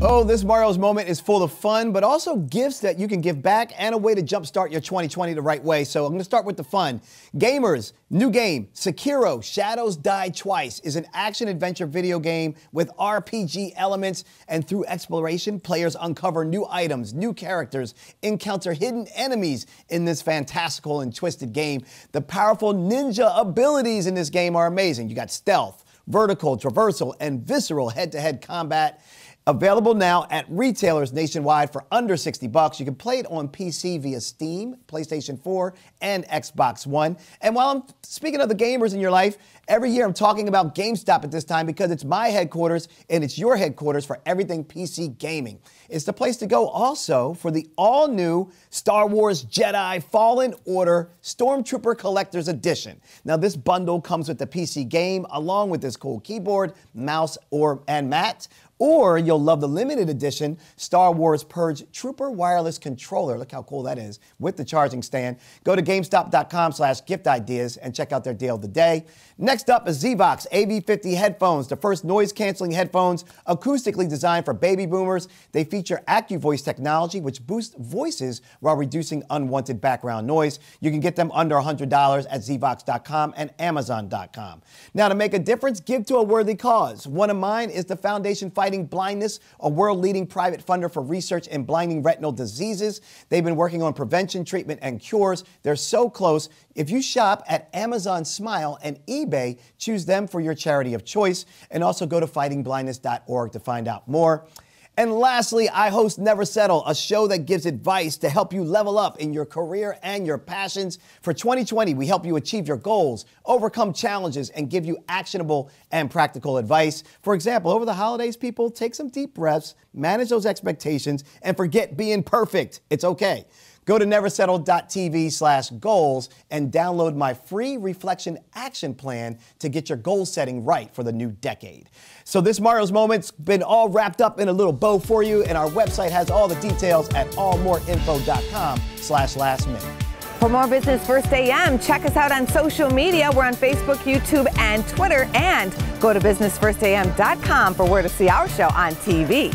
Oh, this Mario's moment is full of fun, but also gifts that you can give back and a way to jumpstart your 2020 the right way. So I'm going to start with the fun. Gamers, new game, Sekiro Shadows Die Twice is an action adventure video game with RPG elements. And through exploration, players uncover new items, new characters, encounter hidden enemies in this fantastical and twisted game. The powerful ninja abilities in this game are amazing. You got stealth, vertical, traversal, and visceral head to head combat. Available now at retailers nationwide for under 60 bucks. You can play it on PC via Steam, PlayStation 4, and Xbox One. And while I'm speaking of the gamers in your life, every year I'm talking about GameStop at this time because it's my headquarters and it's your headquarters for everything PC gaming. It's the place to go also for the all new Star Wars Jedi Fallen Order Stormtrooper Collector's Edition. Now, this bundle comes with the PC game along with this cool keyboard, mouse, or and mat or you'll love the limited edition Star Wars Purge Trooper Wireless Controller. Look how cool that is with the charging stand. Go to GameStop.com slash gift ideas and check out their deal of the day. Next up is Zvox AV50 headphones, the first noise canceling headphones acoustically designed for baby boomers. They feature AccuVoice technology, which boosts voices while reducing unwanted background noise. You can get them under $100 at Zvox.com and Amazon.com. Now, to make a difference, give to a worthy cause. One of mine is the Foundation Fight Fighting Blindness, a world leading private funder for research in blinding retinal diseases. They've been working on prevention, treatment, and cures. They're so close. If you shop at Amazon Smile and eBay, choose them for your charity of choice. And also go to fightingblindness.org to find out more. And lastly, I host Never Settle, a show that gives advice to help you level up in your career and your passions. For 2020, we help you achieve your goals, overcome challenges, and give you actionable and practical advice. For example, over the holidays, people take some deep breaths, manage those expectations, and forget being perfect. It's okay. Go to neversettle.tv slash goals and download my free reflection action plan to get your goal setting right for the new decade. So this Mario's Moment's been all wrapped up in a little bow for you, and our website has all the details at allmoreinfo.com slash last minute. For more Business First AM, check us out on social media. We're on Facebook, YouTube, and Twitter. And go to businessfirstam.com for where to see our show on TV.